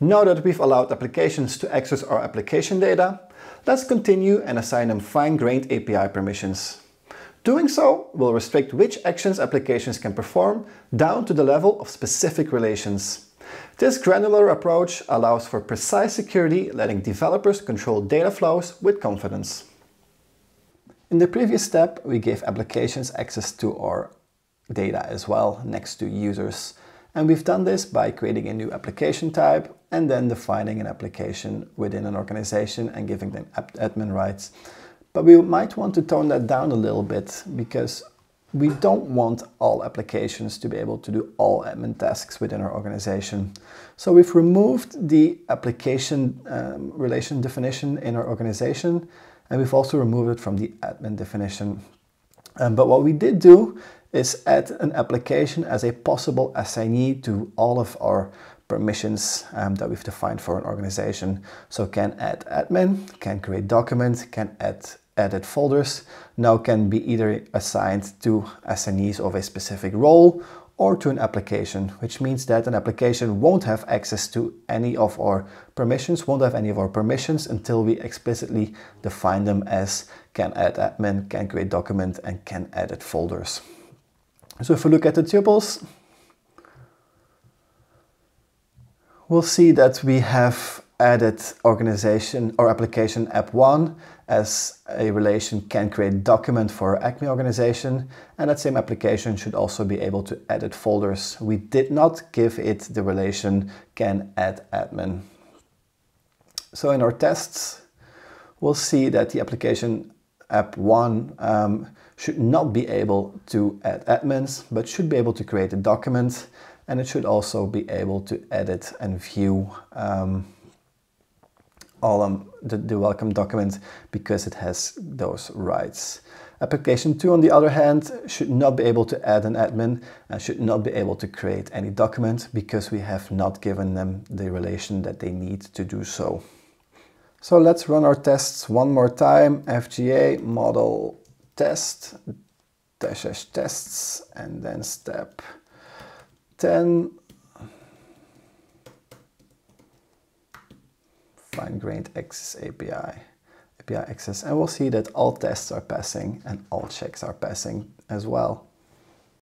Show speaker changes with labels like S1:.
S1: Now that we've allowed applications to access our application data, let's continue and assign them fine-grained API permissions. Doing so will restrict which actions applications can perform down to the level of specific relations. This granular approach allows for precise security, letting developers control data flows with confidence. In the previous step, we gave applications access to our data as well next to users. And we've done this by creating a new application type and then defining an application within an organization and giving them admin rights. But we might want to tone that down a little bit because we don't want all applications to be able to do all admin tasks within our organization. So we've removed the application um, relation definition in our organization, and we've also removed it from the admin definition. Um, but what we did do is add an application as a possible assignee to all of our permissions um, that we've defined for an organization. So can add admin, can create document, can add edit folders now can be either assigned to assignees of a specific role or to an application, which means that an application won't have access to any of our permissions, won't have any of our permissions until we explicitly define them as can add admin, can create document, and can edit folders. So if we look at the tuples, we'll see that we have added organization or application app1 as a relation can create document for Acme organization and that same application should also be able to edit folders. We did not give it the relation can add admin. So in our tests we'll see that the application app1 um, should not be able to add admins but should be able to create a document and it should also be able to edit and view um, all um, the, the welcome document because it has those rights. Application 2, on the other hand, should not be able to add an admin and should not be able to create any document because we have not given them the relation that they need to do so. So let's run our tests one more time. FGA model test dash dash tests and then step 10 fine-grained access API, API access, and we'll see that all tests are passing and all checks are passing as well.